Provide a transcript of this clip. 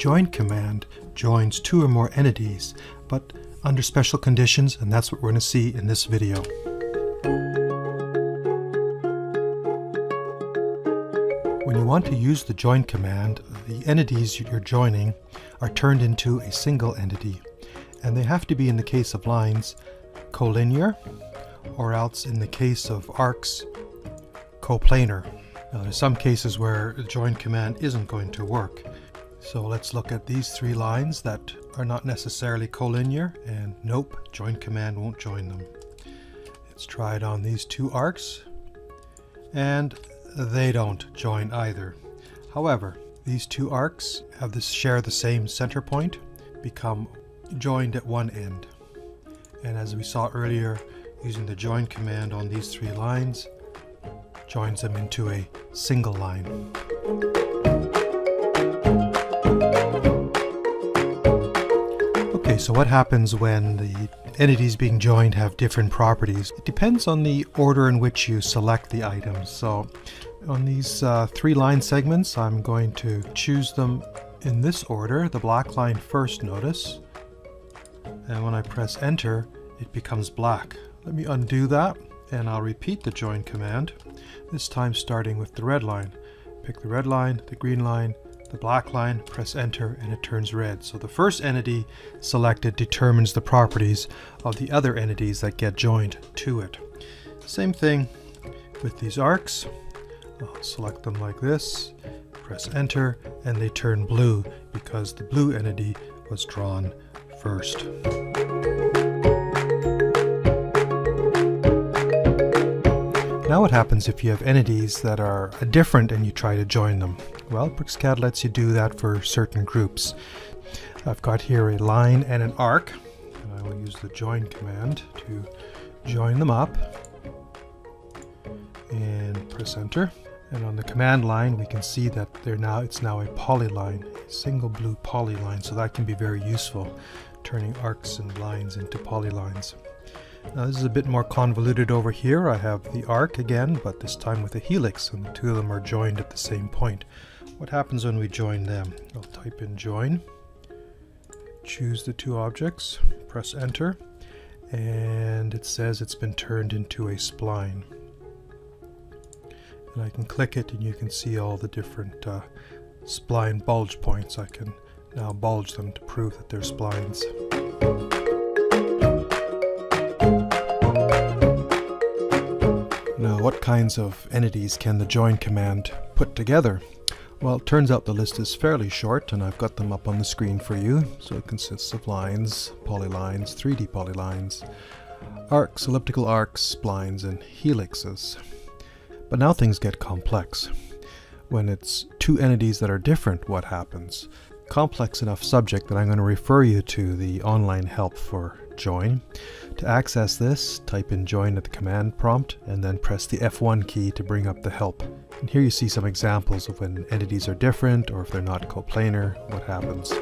join command joins two or more entities, but under special conditions, and that's what we're going to see in this video. When you want to use the join command, the entities you're joining are turned into a single entity, and they have to be, in the case of lines, collinear, or else in the case of arcs, coplanar. Now there's some cases where the join command isn't going to work. So let's look at these three lines that are not necessarily collinear and nope, join command won't join them. Let's try it on these two arcs and they don't join either. However, these two arcs have this share the same center point, become joined at one end. And as we saw earlier, using the join command on these three lines, joins them into a single line. So what happens when the entities being joined have different properties? It depends on the order in which you select the items. So on these uh, three line segments, I'm going to choose them in this order. The black line first, notice. And when I press enter, it becomes black. Let me undo that and I'll repeat the join command, this time starting with the red line. Pick the red line, the green line, the black line, press enter, and it turns red. So the first entity selected determines the properties of the other entities that get joined to it. Same thing with these arcs. I'll select them like this, press enter, and they turn blue because the blue entity was drawn first. Now what happens if you have entities that are uh, different and you try to join them? Well, BricsCAD lets you do that for certain groups. I've got here a line and an arc, and I will use the join command to join them up and press enter. And on the command line, we can see that they're now it's now a polyline, a single blue polyline, so that can be very useful, turning arcs and lines into polylines. Now this is a bit more convoluted over here. I have the arc again, but this time with a helix, and the two of them are joined at the same point. What happens when we join them? I'll type in join, choose the two objects, press enter, and it says it's been turned into a spline. And I can click it and you can see all the different uh, spline bulge points. I can now bulge them to prove that they're splines. What kinds of entities can the join command put together? Well, it turns out the list is fairly short, and I've got them up on the screen for you. So it consists of lines, polylines, 3D polylines, arcs, elliptical arcs, splines, and helixes. But now things get complex. When it's two entities that are different, what happens? Complex enough subject that I'm going to refer you to the online help for join. To access this, type in join at the command prompt and then press the F1 key to bring up the help. And here you see some examples of when entities are different or if they're not coplanar, what happens.